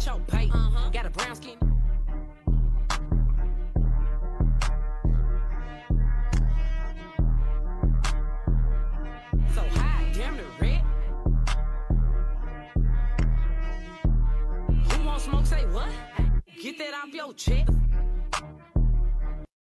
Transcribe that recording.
with your pay. Uh-huh. Got a brown skin. So high, damn the red. Who want smoke? Say what? Get that off your chest.